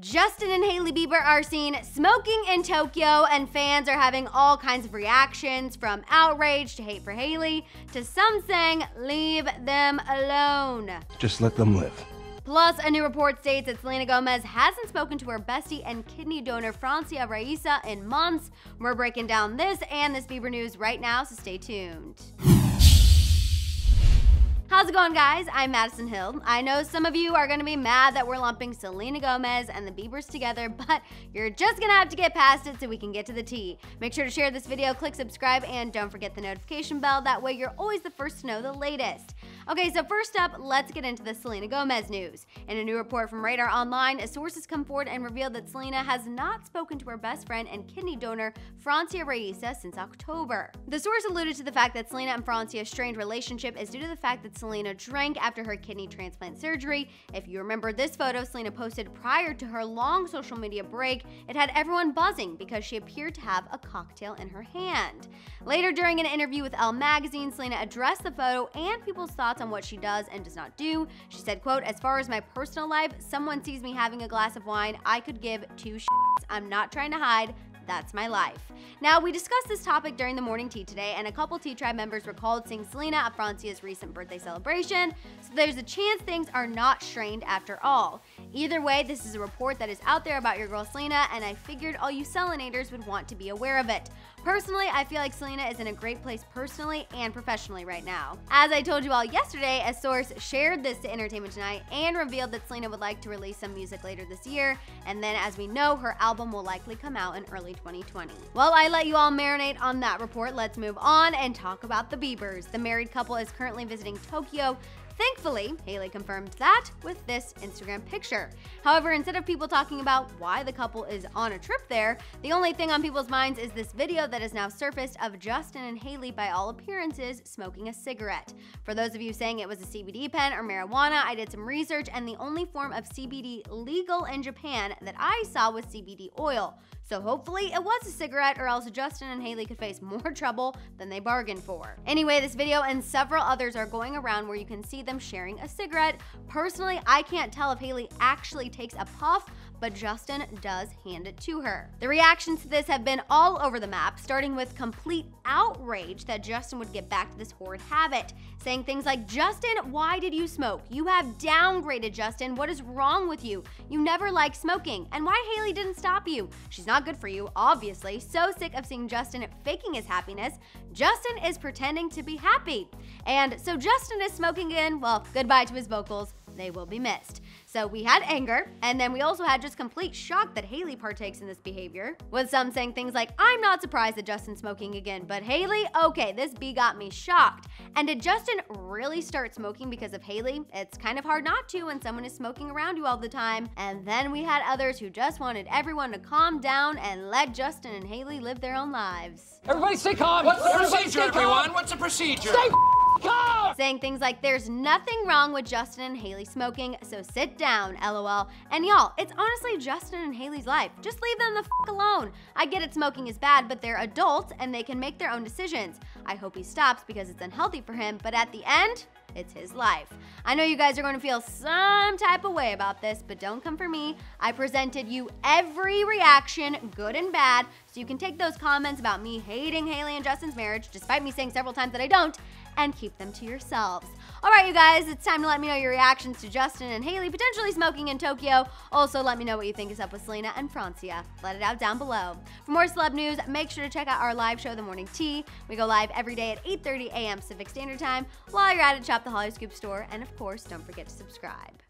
Justin and Hailey Bieber are seen smoking in Tokyo, and fans are having all kinds of reactions from outrage to hate for Hailey to some saying, leave them alone. Just let them live. Plus, a new report states that Selena Gomez hasn't spoken to her bestie and kidney donor Francia Raisa in months. We're breaking down this and this Bieber news right now, so stay tuned. How's it going, guys? I'm Madison Hill. I know some of you are to be mad that we're lumping Selena Gomez and the Biebers together, but you're just to have to get past it so we can get to the tea. Make sure to share this video, click subscribe, and don't forget the notification bell. That way, you're always the first to know the latest. Okay, so first up, let's get into the Selena Gomez news. In a new report from Radar Online, sources come forward and revealed that Selena has not spoken to her best friend and kidney donor, Francia Raisa, since October. The source alluded to the fact that Selena and Francia's strained relationship is due to the fact that Selena drank after her kidney transplant surgery. If you remember this photo Selena posted prior to her long social media break, it had everyone buzzing because she appeared to have a cocktail in her hand. Later, during an interview with Elle magazine, Selena addressed the photo and people's thoughts thoughts on what she does and does not do. She said, quote, as far as my personal life, someone sees me having a glass of wine, I could give two shits. I'm not trying to hide. That's my life. Now, we discussed this topic during the morning tea today, and a couple Tea Tribe members recalled seeing Selena at Francia's recent birthday celebration, so there's a chance things are not strained after all. Either way, this is a report that is out there about your girl Selena, and I figured all you Selenators would want to be aware of it. Personally, I feel like Selena is in a great place personally and professionally right now. As I told you all yesterday, a source shared this to Entertainment Tonight and revealed that Selena would like to release some music later this year, and then as we know, her album will likely come out in early 2020. While I let you all marinate on that report, let's move on and talk about the Biebers. The married couple is currently visiting Tokyo Thankfully, Hailey confirmed that with this Instagram picture. However, instead of people talking about why the couple is on a trip there, the only thing on people's minds is this video that has now surfaced of Justin and Hailey, by all appearances, smoking a cigarette. For those of you saying it was a CBD pen or marijuana, I did some research and the only form of CBD legal in Japan that I saw was CBD oil. So hopefully it was a cigarette or else Justin and Hailey could face more trouble than they bargained for. Anyway, this video and several others are going around where you can see them sharing a cigarette. Personally, I can't tell if Hailey actually takes a puff but Justin does hand it to her. The reactions to this have been all over the map, starting with complete outrage that Justin would get back to this horrid habit, saying things like, Justin, why did you smoke? You have downgraded, Justin. What is wrong with you? You never liked smoking. And why Hailey didn't stop you? She's not good for you, obviously. So sick of seeing Justin faking his happiness. Justin is pretending to be happy. And so Justin is smoking again. Well, goodbye to his vocals. They will be missed. So we had anger, and then we also had just complete shock that Hailey partakes in this behavior, with some saying things like, I'm not surprised that Justin's smoking again, but Hailey, okay, this B got me shocked. And did Justin really start smoking because of Hailey? It's kind of hard not to when someone is smoking around you all the time. And then we had others who just wanted everyone to calm down and let Justin and Hailey live their own lives. Everybody stay calm. What's the Everybody procedure, everyone? What's the procedure? Stay calm. Saying things like, there's nothing wrong with Justin and Hailey smoking, so sit down, lol. And y'all, it's honestly Justin and Hailey's life. Just leave them the f alone. I get it, smoking is bad, but they're adults and they can make their own decisions. I hope he stops because it's unhealthy for him, but at the end, it's his life. I know you guys are going to feel some type of way about this, but don't come for me. I presented you every reaction, good and bad, so you can take those comments about me hating Hailey and Justin's marriage, despite me saying several times that I don't, and keep them to yourselves. All right, you guys, it's time to let me know your reactions to Justin and Hailey potentially smoking in Tokyo. Also, let me know what you think is up with Selena and Francia. Let it out down below. For more celeb news, make sure to check out our live show, The Morning Tea. We go live every day at 8.30 a.m. Pacific Standard Time. While you're at it, shop the Hollyscoop store. And of course, don't forget to subscribe.